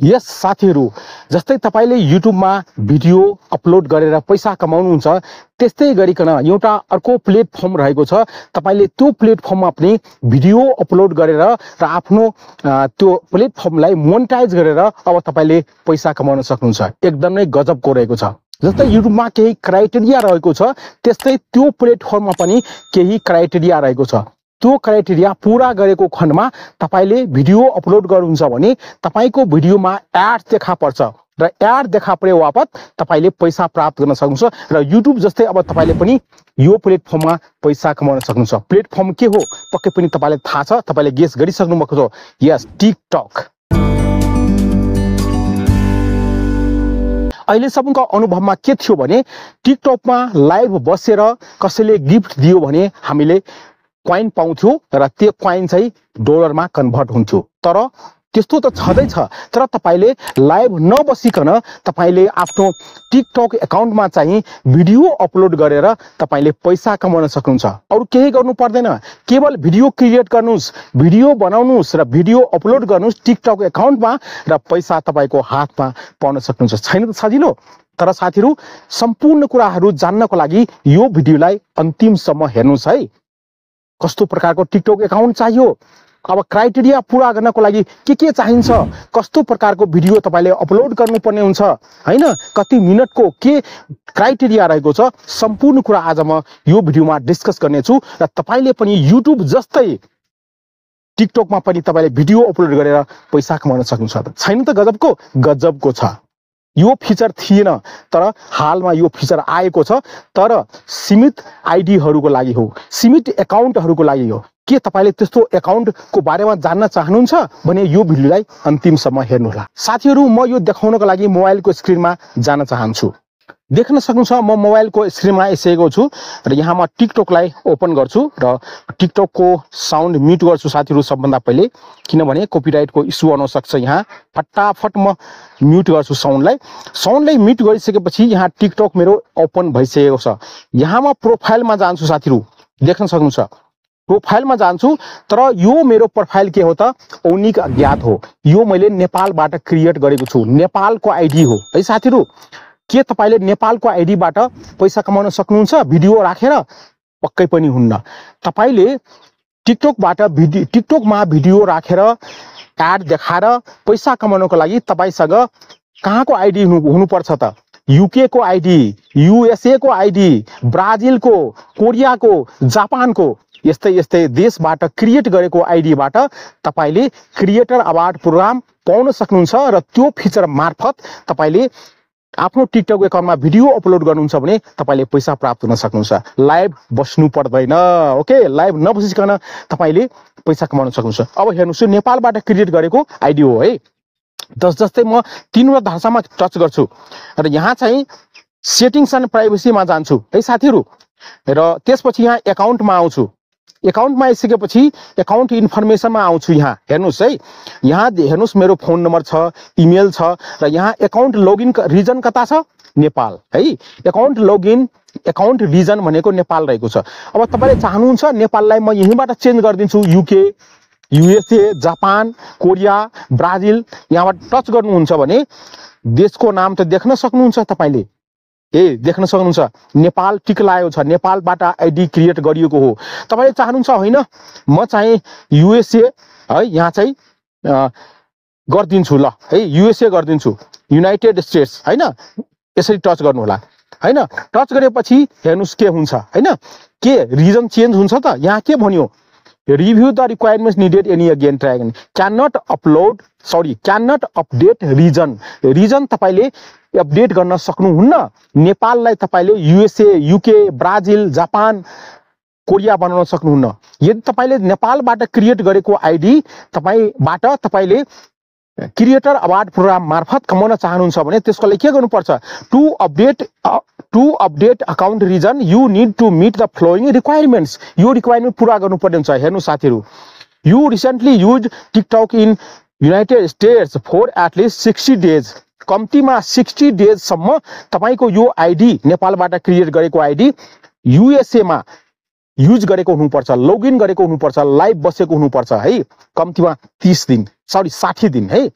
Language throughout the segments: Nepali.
यस साथीहरू जस्तै तपाईँले युट्युबमा भिडियो अपलोड गरेर पैसा कमाउनुहुन्छ त्यस्तै गरिकन एउटा अर्को प्लेटफर्म रहेको छ। तपाईँले त्यो प्लेटफर्ममा पनि भिडियो अपलोड गरेर र आफ्नो त्यो प्लेटफर्मलाई मोनिटाइज गरेर अब तपाईँले पैसा कमाउन सक्नुहुन्छ। एकदमै गजबको रहेको छ। जस्तै युट्युबमा केही क्राइटेरिया रहेको छ त्यस्तै त्यो प्लेटफर्ममा पनि केही क्राइटेरिया रहेको छ। त्यो क्राइटेरिया पुरा गरेको खण्डमा तपाईँले भिडियो अपलोड गर्नुहुन्छ भने तपाईँको भिडियोमा एड देखा पर्छ र एड देखा परे वापत तपाईँले पैसा प्राप्त गर्न सक्नुहुन्छ र युट्युब जस्तै अब तपाईँले पनि यो प्लेटफर्ममा पैसा कमाउन सक्नुहुन्छ। प्लेटफर्म के हो? पक्कै पनि तपाईँलाई थाहा छ। तपाईँले गेस गरिसक्नु भएको छ। यस टिकटक। अहिलेसम्मको अनुभवमा के थियो भने टिकटकमा लाइभ बसेर कसैले गिफ्ट दियो भने हामीले क्वाइन पाउँथ्यो र त्यो क्वाइन चाहिँ डलरमा कन्भर्ट हुन्थ्यो। तर त्यस्तो त छँदैछ तर तपाईँले लाइभ नबसिकन तपाईँले आफ्नो टिकटक एकाउन्टमा चाहिँ भिडियो अपलोड गरेर तपाईँले पैसा कमाउन सक्नुहुन्छ। अरू केही गर्नु पर्दैन। केवल भिडियो क्रिएट गर्नुहोस् भिडियो बनाउनुहोस् र भिडियो अपलोड गर्नुहोस् टिकटक एकाउन्टमा र पैसा तपाईँको हातमा पाउन सक्नुहुन्छ। छैन त सजिलो तर साथीहरू सम्पूर्ण कुराहरू जान्नको लागि यो भिडियोलाई अन्तिमसम्म हेर्नुहोस् है। कस्तो प्रकारको टिकटक एकाउन्ट चाहियो? अब क्राइटेरिया पुरा गर्नको लागि के के चाहिन्छ? कस्तो प्रकारको भिडियो तपाईँले अपलोड गर्नुपर्ने हुन्छ? होइन? कति मिनटको के क्राइटेरिया रहेको छ? सम्पूर्ण कुरा आज म यो भिडियोमा डिस्कस गर्नेछु र तपाईँले पनि युट्युब जस्तै टिकटकमा पनि तपाईँले भिडियो अपलोड गरेर पैसा कमाउन सक्नुहुन्छ। छैन त गजबको? गजबको छ। यो फिचर थिएन तर हालमा यो फिचर आएको छ तर सीमित आइडीहरूको लागि हो सीमित एकाउन्टहरूको लागि हो। के तपाईँले त्यस्तो एकाउन्टको बारेमा जान्न चाहनुहुन्छ भने यो भिडियोलाई अन्तिमसम्म हेर्नुहोला। साथीहरू म यो देखाउनको लागि मोबाइलको स्क्रिनमा जान चाहन्छु। देख्न सक्नुहुन्छ म मोबाइलको स्क्रिनमा यसैको छु र यहाँ म टिकटकलाई ओपन गर्छु र टिकटकको साउन्ड म्युट गर्छु साथीहरू सबभन्दा पहिले किनभने कपिराइटको इस्यु आउन सक्छ यहाँ। फटाफट म म्युट गर्छु साउन्डलाई। साउन्डलाई म्युट गरिसकेपछि यहाँ टिकटक मेरो ओपन भइसकेको छ। यहाँ म प्रोफाइलमा जान्छु साथीहरू देख्न सक्नुहुन्छ। प्रोफाइलमा जान्छु तर यो मेरो प्रोफाइल के हो त? औनिक अज्ञात हो। यो मैले नेपालबाट क्रिएट गरेको छु। नेपालको आइडी हो। है साथीहरू? के तपाईँले नेपालको आइडीबाट पैसा कमाउन सक्नुहुन्छ? भिडियो राखेर पक्कै पनि हुन्न। तपाईँले टिकटकबाट भिडियो टिकटकमा भिडियो राखेर एड देखाएर पैसा कमाउनको लागि तपाईँसँग कहाँको आइडी हुनु हुनुपर्छ त? युकेको आइडी युएसएको आइडी ब्राजिलको कोरियाको जापानको यस्तै यस्तै देशबाट क्रिएट गरेको आइडीबाट तपाईँले क्रिएटर अवार्ड प्रोग्राम पाउन सक्नुहुन्छ र त्यो फिचर मार्फत तपाईँले आफ्नो टिकटक एकाउन्टमा भिडियो अपलोड गर्नुहुन्छ भने तपाईँले पैसा प्राप्त हुन सक्नुहुन्छ। लाइभ बस्नु पर्दैन ओके? लाइभ नबसिकन तपाईँले पैसा कमाउन सक्नुहुन्छ। अब हेर्नुहोस् नेपालबाट क्रिएट गरेको आइडी हो है? जस जस्तै म तिनवटा भाषामा टच गर्छु र यहाँ चाहिँ सेटिङ्स एन्ड प्राइभेसीमा जान्छु है साथीहरू? र त्यसपछि यहाँ एकाउन्टमा आउँछु। एकाउन्टमा आइसकेपछि एकाउन्ट इन्फर्मेसनमा आउँछु यहाँ। हेर्नुहोस् है। यहाँ हेर्नुहोस् मेरो फोन नम्बर छ इमेल छ र यहाँ एकाउन्ट लगइन रिजन कता छ? नेपाल है। एकाउन्ट लगइन एकाउन्ट रिजन भनेको नेपाल रहेको छ। अब तपाईँले चाहनुहुन्छ नेपाललाई म यहीँबाट चेन्ज गरिदिन्छु। UK USA Japan Korea Brazil यहाँबाट टच गर्नुहुन्छ भने देशको नाम त देख्न सक्नुहुन्छ तपाईँले। ए देख्न सक्नुहुन्छ। नेपाल टिक लागेको छ। नेपालबाट आइडी क्रिएट गरिएको हो। तपाईँले चाहनुहुन्छ होइन? म चाहिँ युएसए है यहाँ चाहिँ गरिदिन्छु। ल है युएसए गरिदिन्छु। युनाइटेड स्टेट्स होइन? यसरी टच गर्नु होला होइन? टच गरेपछि हेर्नुहोस् के हुन्छ होइन? के रिजन चेन्ज हुन्छ त? यहाँ के भन्यो? The requirements needed any again try can not upload sorry can not update reason reason तपाईँले अपडेट गर्न सक्नुहुन्न। नेपाललाई तपाईँले USA UK Brazil Japan Korea बनाउन सक्नुहुन्न। यदि तपाईँले नेपालबाट क्रिएट गरेको आइडी तपाईँबाट तपाईँले क्रिएटर अवार्ड प्रोग्राम मार्फत कमाउन चाहनुहुन्छ भने त्यसको लागि के गर्नुपर्छ? To update to update account reason you need to meet the following requirements यो रिक्वायरमेन्ट पुरा गर्नुपर्ने हुन्छ। हेर्नु साथीहरू। You recently use TikTok in United States for at least sixty days कम्तीमा सिक्सटी डेजसम्म तपाईँको यो आइडी नेपालबाट क्रिएट गरेको आइडी युएसएमा युज गरेको हुनुपर्छ। लगइन गरेको हुनुपर्छ। लाइभ बसेको हुनुपर्छ। है कम्तीमा तिस दिन। सरी साठी दिन। है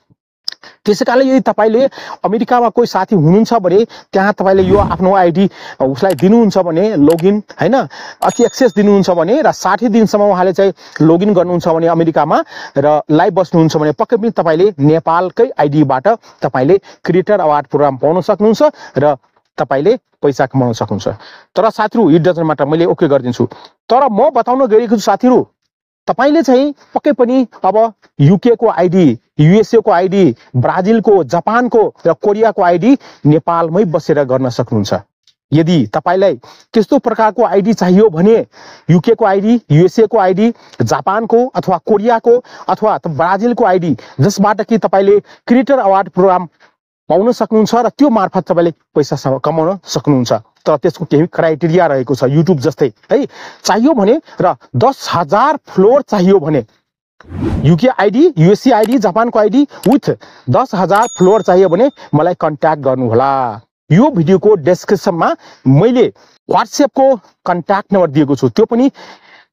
त्यसै कारणले यदि तपाईँले अमेरिकामा कोही साथी हुनुहुन्छ भने त्यहाँ तपाईँले यो आफ्नो आइडी उसलाई दिनुहुन्छ भने लगइन होइन? अति एक्सेस दिनुहुन्छ भने र साठी दिनसम्म उहाँले चाहिँ लगइन गर्नुहुन्छ भने अमेरिकामा र लाइभ बस्नुहुन्छ भने पक्कै पनि तपाईँले नेपालकै आइडीबाट तपाईँले क्रिएटर अवार्ड प्रोग्राम पाउन सक्नुहुन्छ र तपाईँले पैसा कमाउन सक्नुहुन्छ। तर साथीहरू इट डजन्ट म्याटर मैले ओके गरिदिन्छु। तर म बताउन गइरहेको छु साथीहरू तपाईँले चाहिँ पक्कै पनि अब युकेको आइडी युएसएको आइडी ब्राजिलको जापानको र कोरियाको आइडी नेपालमै बसेर गर्न सक्नुहुन्छ। यदि तपाईँलाई त्यस्तो प्रकारको आइडी चाहियो भने युकेको आइडी युएसएको आइडी जापानको अथवा कोरियाको अथवा ब्राजिलको आइडी जसबाट कि तपाईँले क्रिएटर अवार्ड प्रोग्राम पाउन सक्नुहुन्छ र त्यो मार्फत तपाईँले पैसा कमाउन सक्नुहुन्छ। तर त्यसको केही क्राइटेरिया रहेको छ। युट्युब जस्तै है चाहियो भने र दस हजार फ्लोर चाहियो भने युके आइडी युएससी आइडी जापानको आइडी विथ दस हजार फ्लोर चाहियो भने मलाई कन्ट्याक्ट गर्नुहोला। यो भिडियोको डेस्क्रिप्सनमा मैले वाट्सएपको कन्ट्याक्ट नम्बर दिएको छु। त्यो पनि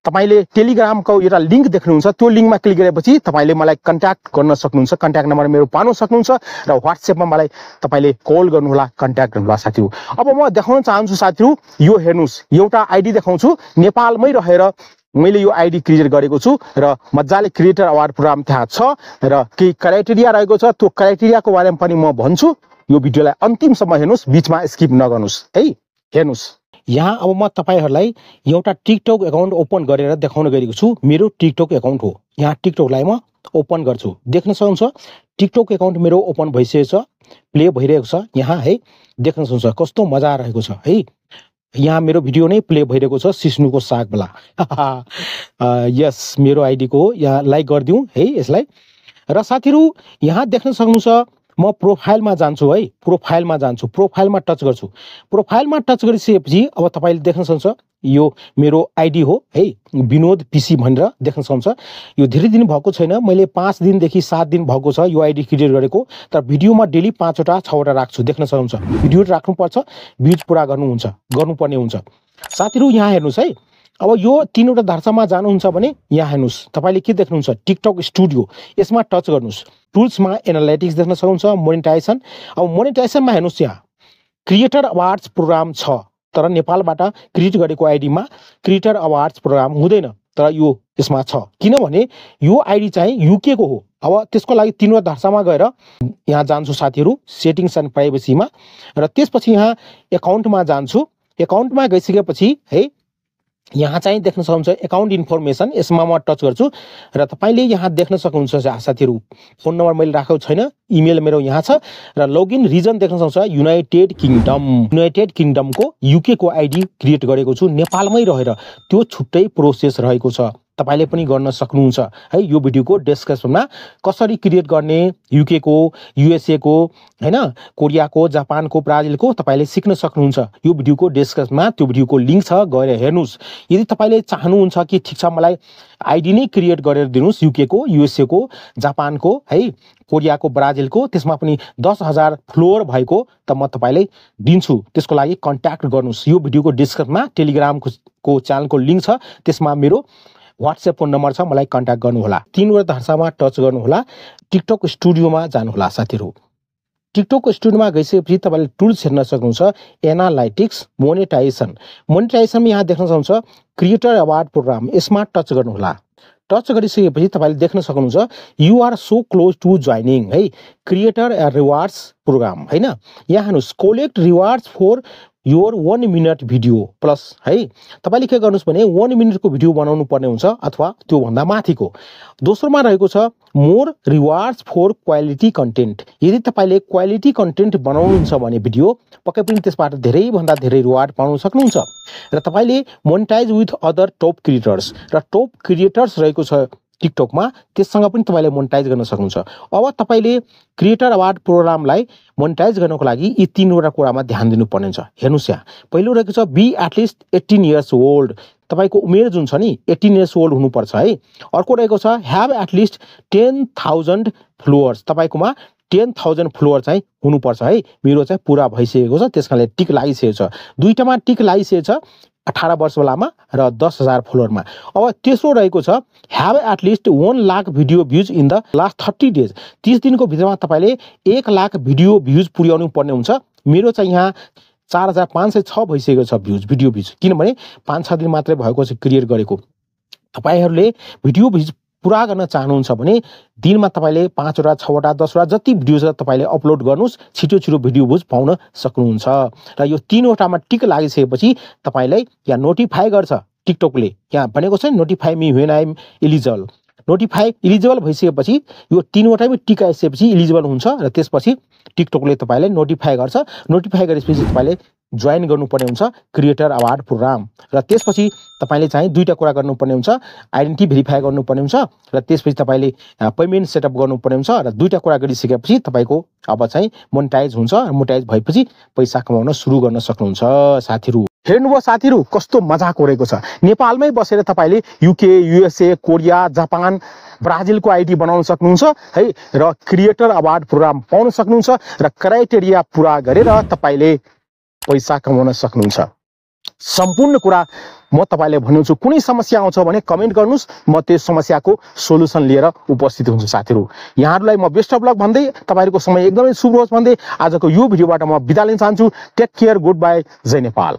तपाईँले टेलिग्रामको एउटा लिङ्क देख्नुहुन्छ त्यो लिङ्कमा क्लिक गरेपछि तपाईँले मलाई कन्ट्याक्ट गर्न सक्नुहुन्छ कन्ट्याक्ट नम्बर मेरो पाउन सक्नुहुन्छ र वाट्सएपमा मलाई तपाईँले कल गर्नुहोला कन्ट्याक्ट गर्नुहोला साथीहरू। अब म देखाउन चाहन्छु साथीहरू यो हेर्नुहोस् एउटा आइडी देखाउँछु नेपालमै रहेर मैले यो आइडी क्रिएट गरेको छु र मजाले क्रिएटर अवार्ड प्रोग्राम त्यहाँ छ र केही क्राइटेरिया रहेको छ त्यो क्राइटेरियाको बारेमा पनि म भन्छु। यो भिडियोलाई अन्तिमसम्म हेर्नुहोस् बिचमा स्किप नगर्नुहोस् है? हेर्नुहोस्। यहाँ अब म तपाईँहरूलाई एउटा टिकटक एकाउन्ट ओपन गरेर देखाउन गएको छु। मेरो टिकटक एकाउन्ट हो। यहाँ टिकटकलाई म ओपन गर्छु। देख्न सक्नुहुन्छ टिकटक एकाउन्ट मेरो ओपन भइसकेको छ प्ले भइरहेको छ। यहाँ है देख्न सक्नुहुन्छ कस्तो मजा रहेको छ है। यहाँ मेरो भिडियो नै प्ले भइरहेको छ सिस्नुको सागवाला। यस मेरो आइडीको हो। यहाँ लाइक गरिदिउँ है यसलाई। र साथीहरू यहाँ देख्न सक्नुहुन्छ म प्रोफाइलमा जान्छु है प्रोफाइलमा जान्छु प्रोफाइलमा टच गर्छु। प्रोफाइलमा टच गरिसकेपछि अब तपाईँले देख्न सक्नुहुन्छ यो मेरो आइडी हो है विनोद पिसी भनेर देख्न सक्नुहुन्छ। यो धेरै दिन भएको छैन मैले पाँच दिनदेखि सात दिन भएको छ यो आइडी क्रिएट गरेको तर भिडियोमा डेली पाँचवटा छवटा राख्छु देख्न सक्नुहुन्छ। भिडियो राख्नुपर्छ भ्युज पुरा गर्नुहुन्छ गर्नुपर्ने हुन्छ। साथीहरू यहाँ हेर्नुहोस् है अब यो तिनवटा धार्सामा जानुहुन्छ भने यहाँ हेर्नुहोस् तपाईँले के देख्नुहुन्छ? टिकटक स्टुडियो यसमा टच गर्नुहोस्। टुल्समा एनालाइटिक्स देख्न सक्नुहुन्छ मोनिटाइजेसन अब मोनिटाइजेसनमा हेर्नुहोस् यहाँ। क्रिएटर अवार्ड्स प्रोग्राम छ तर नेपालबाट क्रिएट गरेको आइडीमा क्रिएटर अवार्ड्स प्रोग्राम हुँदैन तर यो यसमा छ। किनभने यो आइडी चाहिँ युकेको हो। अब त्यसको लागि तिनवटा धार्सामा गएर यहाँ जान्छु साथीहरू सेटिङ्स एन्ड प्राइभेसीमा र त्यसपछि यहाँ एकाउन्टमा जान्छु। एकाउन्टमा गइसकेपछि है यहाँ चाहिँ देख्न सक्नुहुन्छ एकाउन्ट इन्फर्मेसन यसमा म टच गर्छु। र तपाईँले यहाँ देख्न सक्नुहुन्छ साथीहरू फोन नम्बर मैले राखेको छैन इमेल मेरो यहाँ छ। र लगइन रिजन देख्न सक्नुहुन्छ युनाइटेड किङडम युनाइटेड किङडमको युकेको आइडी क्रिएट गरेको छु नेपालमै रहेर त्यो छुट्टै प्रोसेस रहेको छ। तपाईँले पनि गर्न सक्नुहुन्छ। है यो भिडियोको डिस्क्रिप्सनमा कसरी क्रिएट गर्ने युकेको युएसएको होइन कोरियाको जापानको ब्राजिलको तपाईँले सिक्न सक्नुहुन्छ। यो भिडियोको डिस्क्रिप्सनमा त्यो भिडियोको लिङ्क छ गएर हेर्नुहोस्। यदि तपाईँले चाहनुहुन्छ कि ठिक छ मलाई आइडी नै क्रिएट गरेर दिनुहोस् युकेको युएसएको जापानको है कोरियाको ब्राजिलको त्यसमा पनि दस हजार फ्लोर भएको त म तपाईँलाई दिन्छु। त्यसको लागि कन्ट्याक्ट गर्नुहोस्। यो भिडियोको डिस्क्रिप्सनमा टेलिग्रामको च्यानलको लिङ्क छ त्यसमा मेरो वाट्सएप फोन नम्बर छ मलाई कन्ट्याक्ट गर्नुहोला। तिनवटा भाषामा टच गर्नुहोला। टिकटक स्टुडियोमा जानुहोला साथीहरू। टिकटक स्टुडियोमा गइसकेपछि तपाईँले टुल्स हेर्न सक्नुहुन्छ एनालाइटिक्स मोनिटाइजेसन मोनिटाइजेसनमा यहाँ देख्न सक्नुहुन्छ क्रिएटर अवार्ड प्रोग्राम यसमा टच गर्नुहोला। टच गरिसकेपछि तपाईँले देख्न सक्नुहुन्छ you're so close to joining है। क्रिएटर रिवार्ड्स प्रोग्राम होइन। यहाँ हेर्नुहोस् collect rewards for your one minute video plus है? तपाईँले के गर्नुहोस् भने वान मिनटको भिडियो बनाउनु पर्ने हुन्छ अथवा त्योभन्दा माथिको। दोस्रोमा रहेको छ more rewards for quality content यदि तपाईँले क्वालिटी कन्टेन्ट बनाउनुहुन्छ भने भिडियो पक्कै पनि त्यसबाट धेरैभन्दा धेरै रिवार्ड पाउन सक्नुहुन्छ। र तपाईँले monetize with other top creators र टप क्रिएटर्स रहेको छ टिकटकमा त्यससँग पनि तपाईँले मोनिटाइज गर्न सक्नुहुन्छ। अब तपाईँले क्रिएटर अवार्ड प्रोग्रामलाई मोनिटाइज गर्नको लागि यी तिनवटा कुरामा ध्यान दिनुपर्ने हुन्छ हेर्नुहोस् यहाँ। पहिलो रहेको छ be at least eighteen years old तपाईँको उमेर जुन छ नि एट्टिन इयर्स ओल्ड हुनुपर्छ है। अर्को रहेको छ have at least ten thousand followers तपाईँकोमा टेन थाउजन्ड फ्लोवर चाहिँ हुनुपर्छ है। मेरो चाहिँ पुरा भइसकेको छ त्यस कारणले टिक लागिसकेको छ। दुईवटामा टिक लागिसकेको छ। अठार वर्षवालामा र दस हजार फलोवरमा अब तेस्रो रहेको छ have at least one lakh video views in the last thirty days तिस दिनको भित्रमा तपाईँले एक लाख भिडियो भ्युज पुर्याउनु पर्ने हुन्छ। मेरो चाहिँ यहाँ चार हजार पाँच सय छ भइसकेको छ भ्युज भिडियो भ्युज किनभने पाँच छ दिन मात्रै भएको छ क्रिएट गरेको। तपाईँहरूले भिडियो भ्युज पुरा गर्न चाहनुहुन्छ भने दिनमा तपाईँले पाँचवटा छवटा दसवटा जति भिडियो छ तपाईँले अपलोड गर्नुहोस् छिटो छिटो भिडियो भ्युज पाउन सक्नुहुन्छ। र यो तिनवटामा टिक लागिसकेपछि तपाईँलाई यहाँ नोटिफाई गर्छ टिकटकले यहाँ भनेको छ notify me when I'm eligible notify eligible भइसकेपछि यो तिनवटैमै टिक आइसकेपछि इलिजिबल हुन्छ र त्यसपछि टिकटकले तपाईँलाई नोटिफाई गर्छ। नोटिफाई गरेपछि तपाईँले जोइन गर्नुपर्ने हुन्छ क्रिएटर अवार्ड प्रोग्राम र त्यसपछि तपाईँले चाहिँ दुईवटा कुरा गर्नुपर्ने हुन्छ आइडेन्टिटी भेरिफाई गर्नुपर्ने हुन्छ र त्यसपछि तपाईँले पेमेन्ट सेटअप गर्नुपर्ने हुन्छ र दुईवटा कुरा गरिसकेपछि तपाईँको अब चाहिँ मोनिटाइज हुन्छ मोनिटाइज भएपछि पैसा कमाउन सुरु गर्न सक्नुहुन्छ साथीहरू। हेर्नुभयो साथीहरू कस्तो मजाको रहेको छ। नेपालमै बसेर तपाईँले युके युएसए कोरिया जापान ब्राजिलको आइडी बनाउन सक्नुहुन्छ है र क्रिएटर अवार्ड प्रोग्राम पाउन सक्नुहुन्छ र क्राइटेरिया पुरा गरेर तपाईँले पैसा कमाउन सक्नुहुन्छ। सम्पूर्ण कुरा म तपाईँलाई भन्नुहुन्छ कुनै समस्या आउँछ भने कमेन्ट गर्नुहोस् म त्यो समस्याको सोल्युसन लिएर उपस्थित हुन्छु साथीहरू। यहाँहरूलाई म बेस्ट अफ लक भन्दै तपाईँहरूको समय एकदमै शुभ होस् भन्दै आजको यो भिडियोबाट म बिदा लिन चाहन्छु। टेक केयर गुड बाई जय नेपाल।